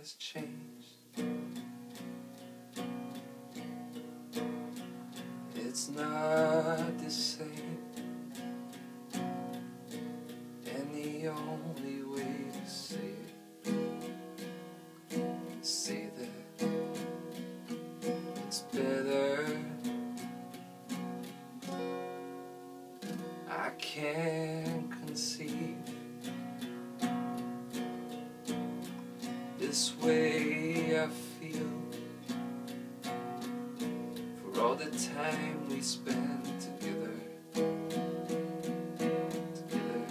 has changed. It's not the same. And the only way to say it say that it's better. This way I feel for all the time we spent together. Together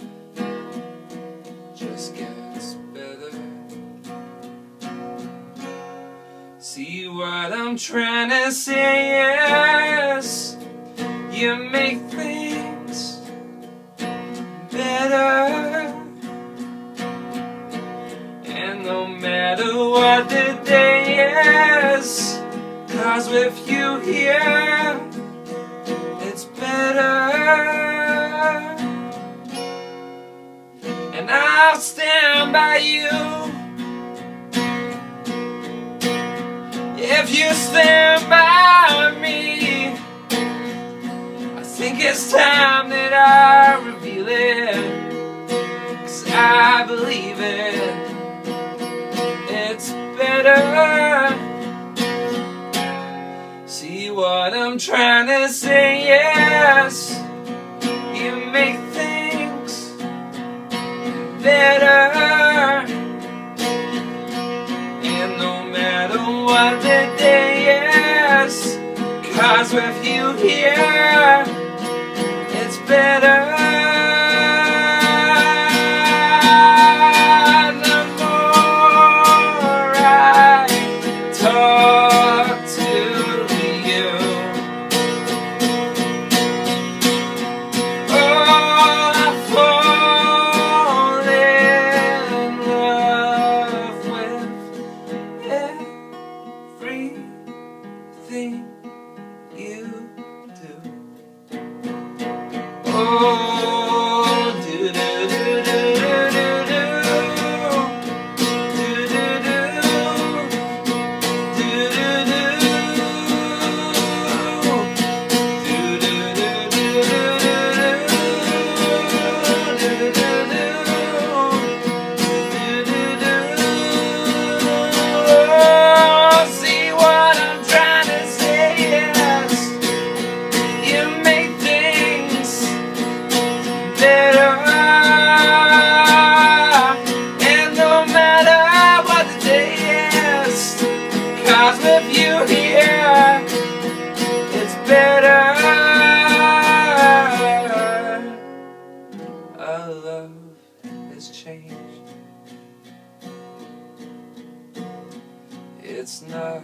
just gets better. See what I'm trying to say? Yes, you make things better. And no matter the day is, cause with you here, it's better. And I'll stand by you if you stand by me. I think it's time that I reveal it. Cause I believe it. See what I'm trying to say? Yes, you make things better. And no matter what the day is, cause with you here, you do. Oh, it's not.